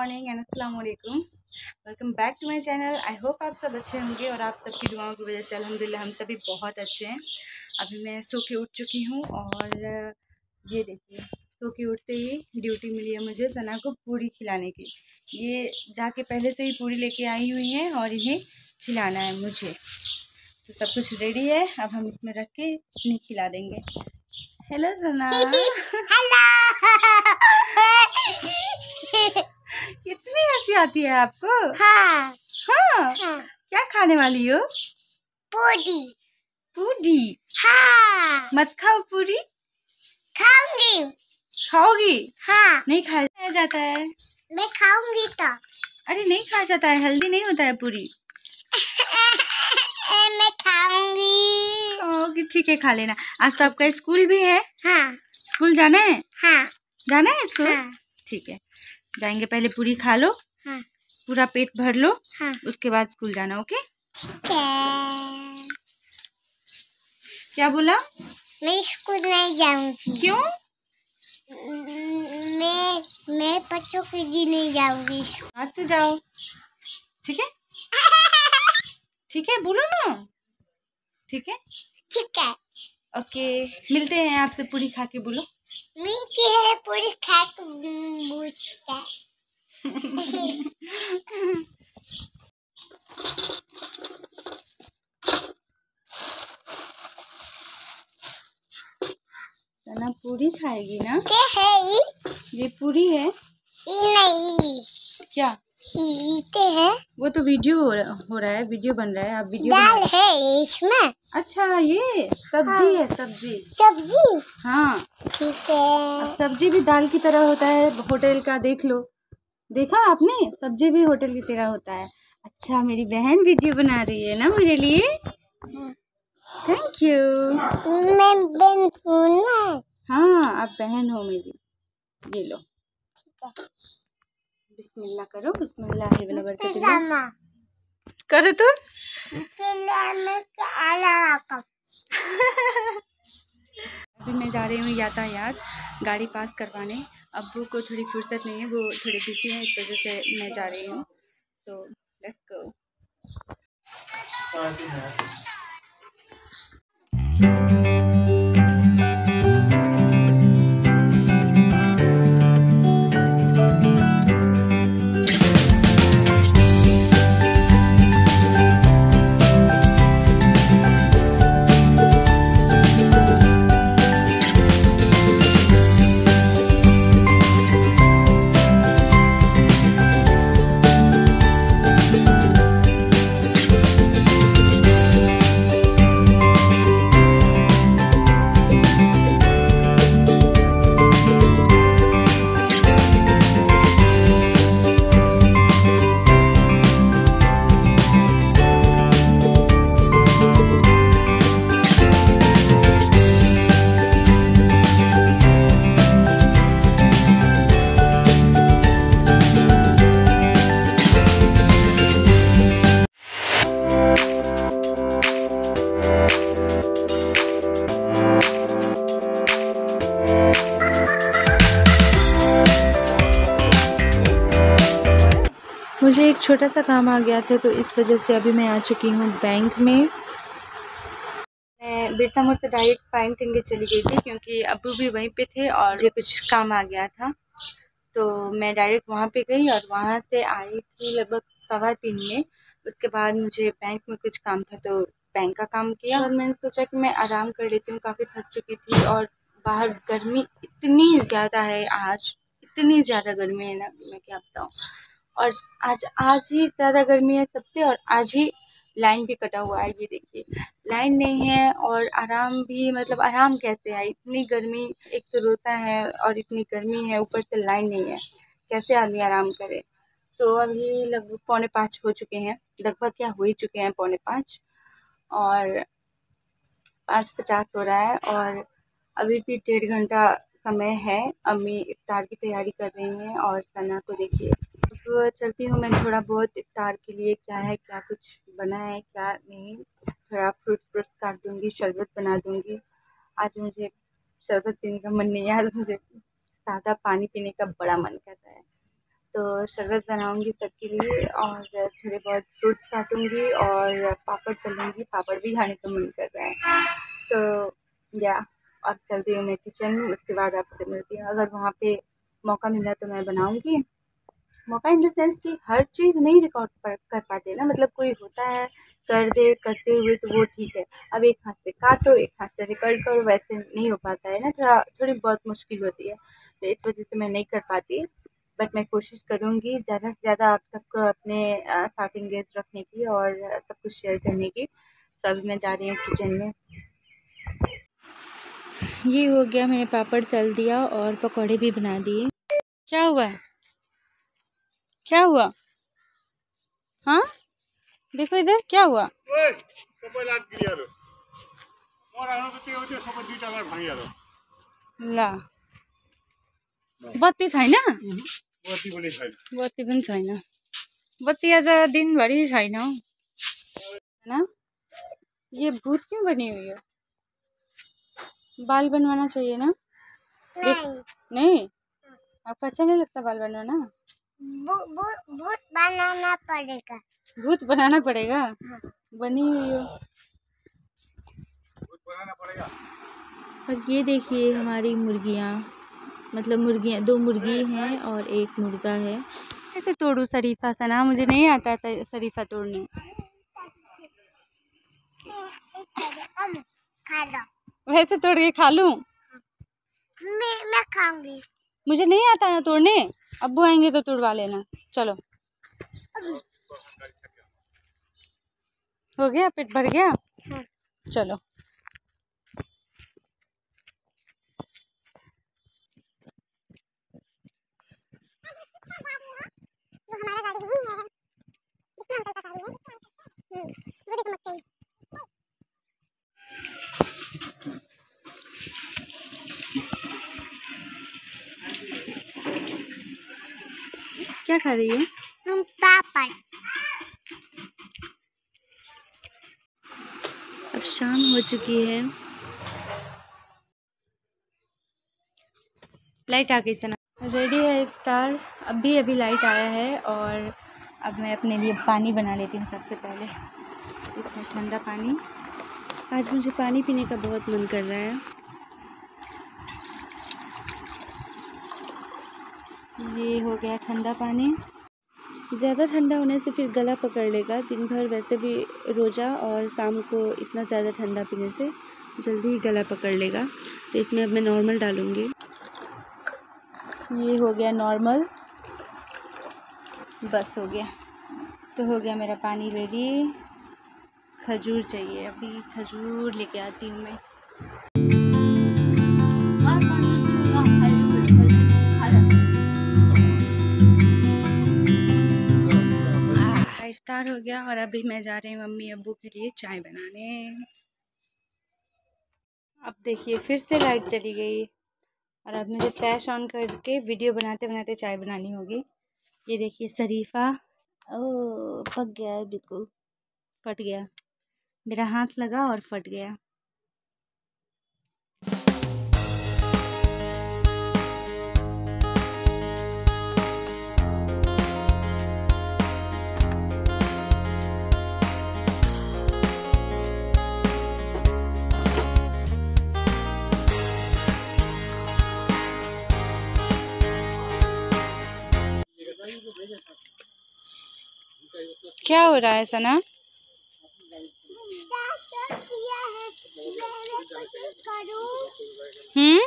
Morning and अस्सलाम वालेकुम welcome back to my channel I hope आप सब अच्छे होंगे और आप सबकी दुआओं की वजह से अल्हम्दुलिल्लाह हम सभी बहुत अच्छे हैं। अभी मैं सो के उठ चुकी हूँ और ये देखिए सो के उठते ही ड्यूटी मिली है मुझे सना को पूरी खिलाने की। ये जाके पहले से ही पूरी लेके आई हुई है और इन्हें खिलाना है मुझे। तो सब कुछ रेडी है अब हम इसमें रख के इन्हें खिला देंगे। हेलो सना। हेलो कितनी हँसी आती है आपको? हाँ। हाँ। हाँ। क्या खाने वाली हो? पूरी पूरी हाँ। मत खाओ पूरी खाऊँगी। खाओगी? हाँ। नहीं खाया जाता है। मैं खाऊँगी तो। अरे नहीं खाया जाता है हेल्दी नहीं होता है पूरी मैं खाऊँगी। ओके ठीक है खा लेना। आज तो आपका स्कूल भी है। हाँ। स्कूल जाना है? हाँ। जाना है स्कूल? हाँ। ठीक है। जाएँगे पहले पूरी खा लो हाँ। पूरा पेट भर लो हाँ। उसके बाद स्कूल जाना ओके? क्या बोला? मैं स्कूल नहीं जाऊँगी। क्यों? मैं मैं बच्चों के जी नहीं जाऊँगी आज से जाओ। ठीक है? ठीक है बोलो ना। ठीक है? ठीक है। ओके मिलते हैं आपसे पूरी खा के बोलो। मीठी है पूरी खा के बूझता सना पूरी खाएगी ना? ये है ये ये पूरी है? ये नहीं। क्या? ये है। वो तो वीडियो हो रहा, हो रहा है वीडियो बन रहा है आप वीडियो दाल है इसमें। अच्छा ये सब्ज़ी हाँ। है सब्ज़ी। सब्ज़ी? हाँ। ठीक अब है सब्ज़ी भी दाल की तरह होता है होटल का देख लो। देखा आपने? सब्ज़ी भी होटल की तरह होता है। अच्छा मेरी बहन वीडियो बना रही है ना मेरे लिए। थैंक यू मैं बन हूँ ना। हाँ आप बहन हो मेरी। ये लो। बिस्मिल्लाह करो बिस्मिल्लाह करो तो अभी मैं जा रही हूँ यातायात, गाड़ी पास करवाने। अबू को थोड़ी फुर्सत नहीं है, वो थोड़ी बिज़ी है, इस वजह से मैं जा रही हूँ। तो लेट्स गो छोटा सा काम आ गया था तो इस वजह से अभी मैं आ चुकी हूँ बैंक में। मैं बिरता मोड़ से डायरेक्ट पाइन टिंगे चली गई थी, क्योंकि अबू भी वहीं पे थे और मुझे कुछ काम आ गया था। तो मैं डायरेक्ट वहाँ पे गई और वहाँ से आई थी लगभग सवा तीन में। उसके बाद मुझे बैंक में कुछ काम था तो बैंक का काम किया और मैंने सोचा कि मैं आराम कर लेती हूँ, काफ़ी थक चुकी थी और बाहर गर्मी इतनी ज़्यादा है आज, इतनी ज़्यादा गर्मी है ना, मैं क्या बताऊँ। और आज आज ही ज़्यादा गर्मी है सबसे और आज ही लाइन भी कटा हुआ है, ये देखिए। लाइन नहीं है और आराम भी मतलब आराम कैसे है? इतनी गर्मी, एक तो रोता है और इतनी गर्मी है, ऊपर से लाइन नहीं है। कैसे आदमी आराम करे? तो अभी लगभग पौने पाँच हो चुके हैं। लगभग क्या हो ही चुके हैं पौने पाँच। और पाँच पचास हो रहा है और अभी भी डेढ़ घंटा समय है। अम्मी इफ्तार की तैयारी कर रही हैं और सना को देखिए। अब चलती हूँ मैं थोड़ा बहुत इफ्तार के लिए, क्या है, क्या कुछ बना है, क्या नहीं। थोड़ा फ्रूट फ्रूट्स काट दूँगी, शरबत बना दूँगी। आज मुझे शरबत पीने का मन नहीं है, आज मुझे सादा पानी पीने का बड़ा मन करता है। तो शरबत बनाऊँगी सबके लिए और थोड़े बहुत फ्रूट्स काटूँगी और पापड़ तलूँगी, पापड़ भी खाने का मन कर रहा है। तो या, अब चलती हूँ मैं किचन में उसके बाद आपसे मिलती हूँ। अगर वहाँ पे मौका मिला तो मैं बनाऊँगी। मौका इन द सेंस कि हर चीज़ नहीं रिकॉर्ड कर पाते ना मतलब कोई होता है, कर दे, करते हुए तो वो ठीक है। अब एक हाथ से काटो, एक हाथ से रिकॉर्ड करो, वैसे नहीं हो पाता है ना, थोड़ा, थोड़ी बहुत मुश्किल होती है। तो इस वजह से मैं नहीं कर पाती बट मैं कोशिश करूँगी ज़्यादा से ज़्यादा आप सबको अपने साथ इंगेज रखने की और सब कुछ शेयर करने की। सब मैं जा रही हूँ किचन में। ये हो गया, मैंने पापड़ तल दिया और पकौड़े भी बना दिए क्या हुआ? क्या हुआ? हाँ? देखो इधर क्या हुआ? ला। बत्ती छैन बत्ती पनि छैन बत्ती आज दिनभरि छैन हौ ये भूत क्यों बनी हुई है? बाल बनवाना चाहिए ना? नहीं। नहीं? आपको अच्छा नहीं लगता बाल बनवाना? भूत बनाना पड़ेगा। भूत बनाना पड़ेगा? बनी हुई हो। और ये देखिए हमारी मुर्गियाँ। मतलब मुर्गियाँ दो मुर्गी हैं और एक मुर्गा है। कैसे तोड़ू शरीफा सा सना मुझे नहीं आता था शरीफा तोड़ने। वैसे तोड़ के खा लूँ? मैं मैं खाऊँगी। मुझे नहीं आता ना तोड़ने। अब्बू आएँगे तो तुड़वा लेना। चलो। हो गया? पेट भर गया? हाँ। चलो। क्या खा रही है? पापड़। अब शाम हो चुकी है। लाइट आ गई सना रेडी है इफ्तार। अभी अभी लाइट आया है और अब मैं अपने लिए पानी बना लेती हूँ सबसे पहले। इसमें ठंडा पानी। आज मुझे पानी पीने का बहुत मन कर रहा है। ये हो गया ठंडा पानी। ज़्यादा ठंडा होने से फिर गला पकड़ लेगा। दिन भर वैसे भी रोज़ा और शाम को इतना ज़्यादा ठंडा पीने से जल्दी ही गला पकड़ लेगा। तो इसमें अब मैं नॉर्मल डालूँगी। ये हो गया नॉर्मल। बस हो गया। तो हो गया मेरा पानी रेडी। खजूर चाहिए। अभी खजूर लेके आती हूँ मैं। इफ्तार हो गया और अभी मैं जा रही हूँ मम्मी अबू के लिए चाय बनाने। अब देखिए, फिर से लाइट चली गई और अब मुझे फ्लैश ऑन करके वीडियो बनाते बनाते चाय बनानी होगी। ये देखिए, शरीफा। ओ पक गया है, बिल्कुल। फट गया। मेरा हाथ लगा और फट गया। क्या हो रहा है सना? हम्म?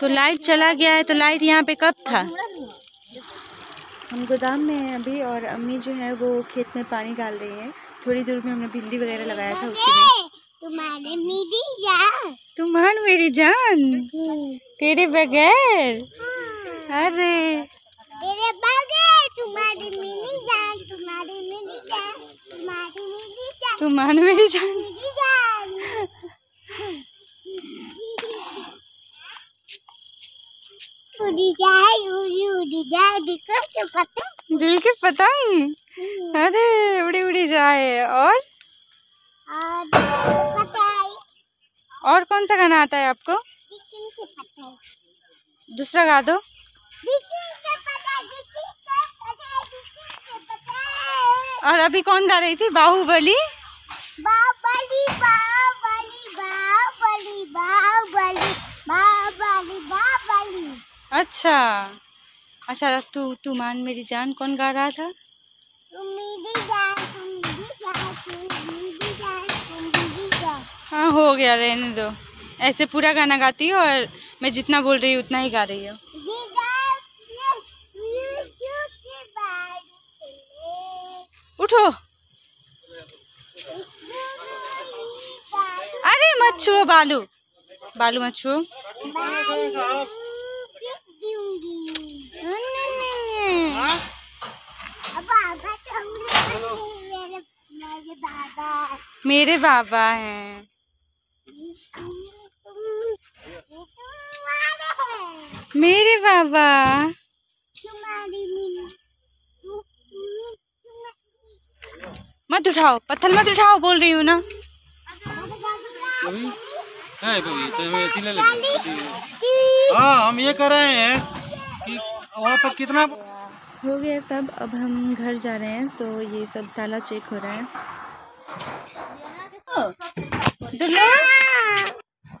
तो लाइट चला गया है तो लाइट यहाँ पे कब था? हम गोदाम में हैं अभी और अम्मी जो है वो खेत में पानी डाल रही है। थोड़ी दूर में हमने भिंडी वगैरह लगाया था उसके तुम्हारे मेरी जान? तुम्हार मेरी जान तेरे बगैर? अरे। तेरे बगैर तुम्हारी मिनी जान तुम्हारी मिनी जान तुम्हारी मिनी जान तुम्हार मेरी जान। मिनी जान। उड़ी जाए उड़ी उड़ी जाए दिखो तो पता। दिल के पतंग? अरे उड़ी उड़ी जाए और? और कौन सा गाना आता है आपको? दूसरा गा दो। और अभी कौन गा रही थी? बाहुबली? बाहुबली बाहुबली बाहुबली बाहुबली बाहुबली बाहुबली। अच्छा। अच्छा तू तू मान मेरी जान कौन गा रहा था? हाँ हो गया रहने दो। ऐसे पूरा गाना गाती हो और मैं जितना बोल रही हूँ उतना ही गा रही हूँ। उठो। अरे मत छुओ बालू। बालू मत छुओ। मेरे बाबा हैं। मेरे बाबा। मत उठाओ पत्थर मत उठाओ बोल रही हूँ ना। है तो हमें हाँ। हम ये कर रहे हैं कि वहाँ पर कितना हो गया सब अब हम घर जा रहे हैं तो ये सब ताला चेक हो रहा है। दुल्लू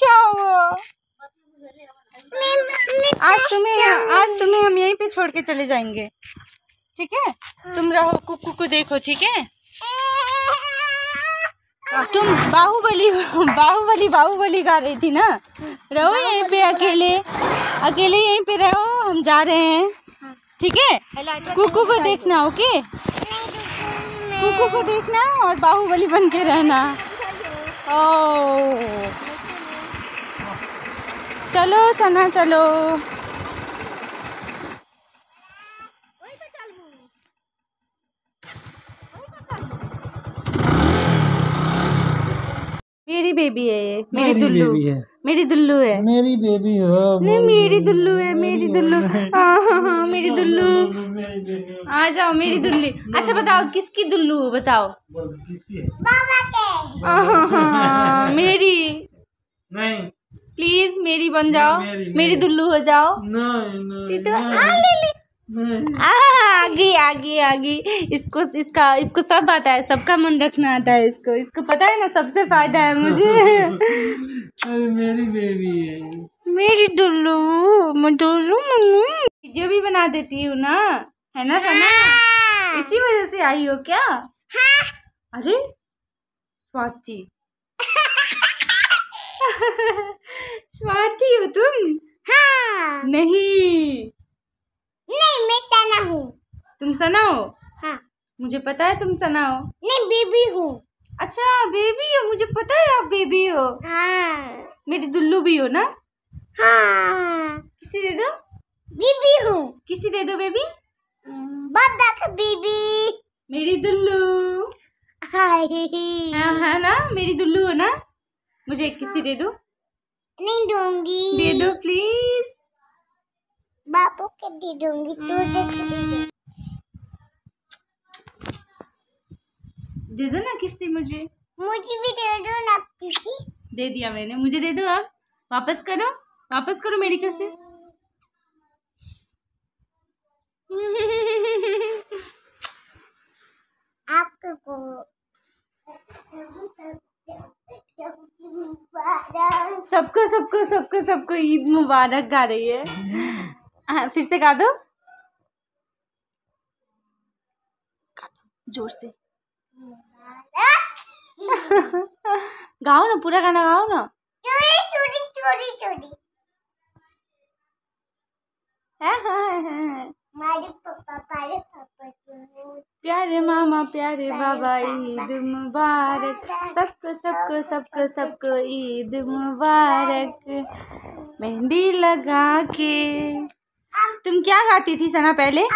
क्या हुआ? आज तुम्हें आज तुम्हें हम यहीं पे छोड़ के चले जाएँगे। ठीक है? तुम रहो कुकू को देखो ठीक है? तुम बाहुबली बाहुबली बाहुबली गा रही थी ना? रहो यहीं पे अकेले। अकेले यहीं पे रहो हम जा रहे हैं। ठीक है? कुकू को देखना ओके? कुकू को देखना और बाहुबली बन के रहना। ओ। चलो सना चलो। मेरी बेबी है ये मेरी दुल्लू। मेरी दुल्लू है। मेरी बेबी हो नहीं मेरी दुल्लू है मेरी दुल्लू। हाँ हाँ हाँ मेरी दुल्लू। आ जाओ मेरी दुल्ली। अच्छा बताओ किसकी दुल्लू हो बताओ? बाबा के। हाँ, हाँ, हाँ, मेरी। नहीं। प्लीज़ मेरी बन जाओ। मेरी। दुल्लू हो जाओ। नहीं नहीं तो आ आगे आगे आगे। इसको इसका इसको सब आता है सबका मन रखना आता है इसको। इसको पता है ना सबसे फ़ायदा है मुझे। अरे मेरी बेबी है। मेरी दुल्लू मैं दुल्लू मम्मी। वीडियो भी बना देती हूँ ना है ना सना? इसी वजह से आई हो क्या? हाँ। अरे स्वाति। स्वाति हो तुम? हाँ। नहीं। नहीं मैं तना हूँ। तुम सना हो? हाँ। मुझे पता है तुम सना हो। नहीं बीबी हूँ। अच्छा बेबी हो मुझे पता है आप बेबी हो। हाँ। मेरी दुल्लू भी हो ना? हाँ। किसी दे दो। बीबी हूँ। किसी दे दो बेबी। बदक बीबी। मेरी दुल्लू। हाय। हाँ है ना? मेरी दुल्लू हो ना? मुझे एक किसी दे दो। नहीं दूँगी। दे दो प्लीज़ बापू के दे दूँगी तू देख दे दो दे दो ना किस्ती मुझे। मुझे भी दे दो ना किसी दे दिया मैंने मुझे दे दो अब। वापस करो वापस करो मेरी किस्ती। आपको सबको सबको सबको सबको ईद मुबारक गा रही है। हाँ, फिर से गा दो ज़ोर से। गाओ ना पूरा गाना गाओ ना। चोरी चोरी चोरी चोरी। हाँ, हाँ, हाँ। मारे पापा पारे पापा चोरी प्यारे मामा प्यारे बाबा ईद मुबारक। सबको सबको सबको सबको। ईद मुबारक। मेहंदी लगा के तुम क्या खाती थी सना पहले?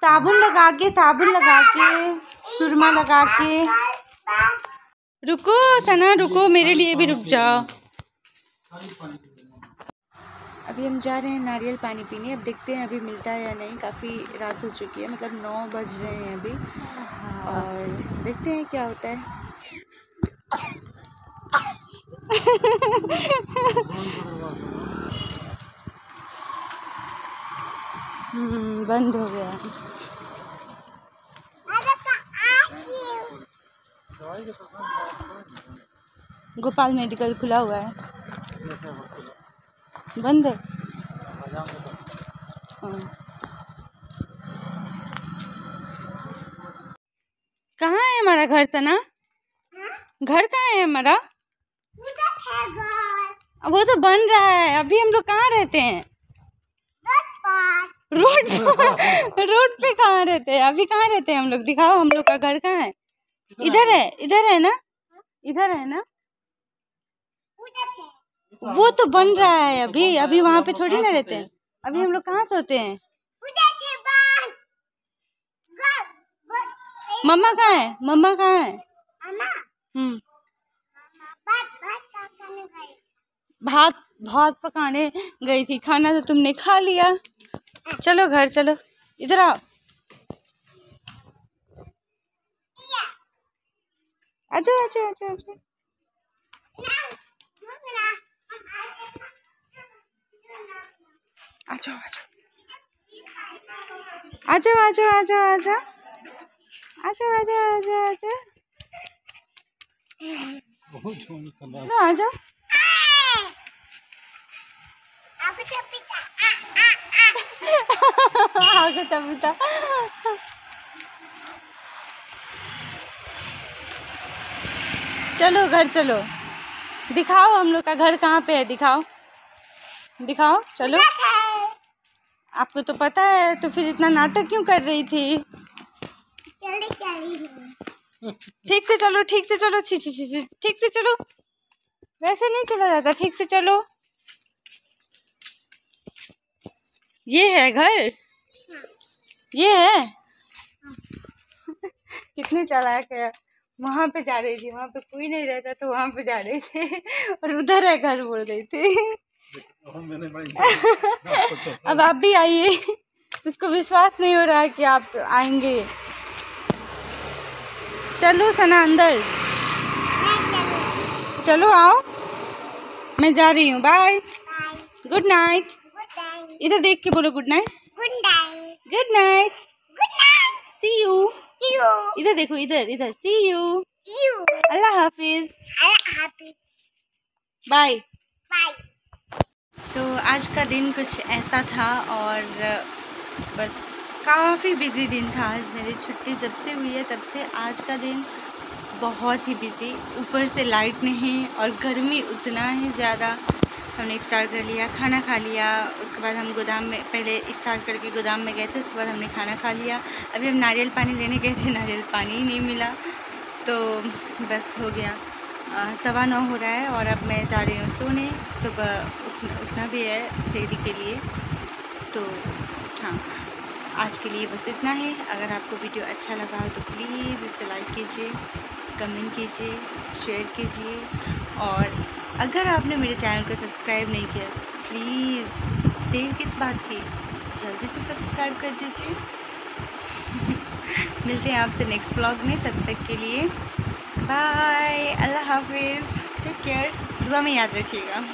साबुन लगा के साबुन लगा के सुरमा लगा के। रुको सना रुको मेरे लिए भी रुक जाओ। अभी हम जा रहे हैं नारियल पानी पीने। अब देखते हैं अभी मिलता है या नहीं। काफ़ी रात हो चुकी है मतलब नौ बज रहे हैं अभी। और देखते हैं क्या होता है हम्म, बंद हो गया। है का आकी गोपाल मेडिकल खुला हुआ है। बंद है? हाँ। कहाँ है हमारा घर सना घर कहाँ है हमारा? है वो तो बन रहा है। अभी हम लोग कहाँ रहते हैं? रोड रोड पे कहाँ रहते हैं? अभी कहाँ रहते हैं हम लोग? दिखाओ हम लोग का घर कहाँ है? इधर है। इधर है ना? इधर है ना? वो तो बन रहा है अभी अभी वहाँ पे थोड़ी ना रहते हैं। अभी हम लोग कहाँ सोते हैं? मम्मा कहाँ है? मम्मा कहाँ है? हम्म। भात भात पकाने गई थी खाना तो तुमने खा लिया। चलो घर चलो। इधर आओ। आजो आजो आजो आजो। आजो आजो। आजो आजो आजो आजो। आजो आजो आजो आजो। आजो। चलो घर चलो। दिखाओ हम लोग का घर कहाँ पे है दिखाओ। दिखाओ चलो। आपको तो पता है तो फिर इतना नाटक क्यों कर रही थी? ठीक से चलो ठीक से चलो छी छी छी, ठीक से चलो। वैसे नहीं चला जाता ठीक से चलो। ये है घर? ये है? कितने चालाक है। वहाँ पे जा रही थी वहाँ पे कोई नहीं रहता तो वहाँ पे जा रही थी। और उधर है घर बोल रही थी। अब आप भी आइए। उसको विश्वास नहीं हो रहा है कि आप आएँगे। चलो सना अंदर। चलो आओ। मैं जा रही हूँ। बाय गुड नाइट इधर देख के बोलो good night good night good night good night see you see you इधर देखो इधर इधर. सी यू सी यू अल्लाह हाफिज. अल्लाह हाफिज. बाय बाय तो आज का दिन कुछ ऐसा था और बस काफ़ी बिज़ी दिन था आज मेरी छुट्टी जब से हुई है तब से आज का दिन बहुत ही बिज़ी ऊपर से लाइट नहीं और गर्मी उतना ही ज़्यादा. हमने इफ्तार कर लिया, खाना खा लिया, उसके बाद हम गोदाम में, पहले इफ्तार करके गोदाम में गए थे, उसके बाद हमने खाना खा लिया। अभी हम नारियल पानी लेने गए थे, नारियल पानी ही नहीं मिला। तो बस हो गया। सवा नौ हो रहा है और अब मैं जा रही हूँ सोने। सुबह उठना उठना भी है सेरी के लिए। तो हाँ आज के लिए बस इतना ही। अगर आपको वीडियो अच्छा लगा हो तो प्लीज़ इसे लाइक कीजिए, कमेंट कीजिए, शेयर कीजिए और अगर आपने मेरे चैनल को सब्सक्राइब नहीं किया प्लीज़ देर किस बात की? जल्दी से सब्सक्राइब कर दीजिए। मिलते हैं आपसे नेक्स्ट ब्लॉग में, तब तक के लिए बाय अल्लाह हाफिज़। टेक केयर दुआ में याद रखिएगा।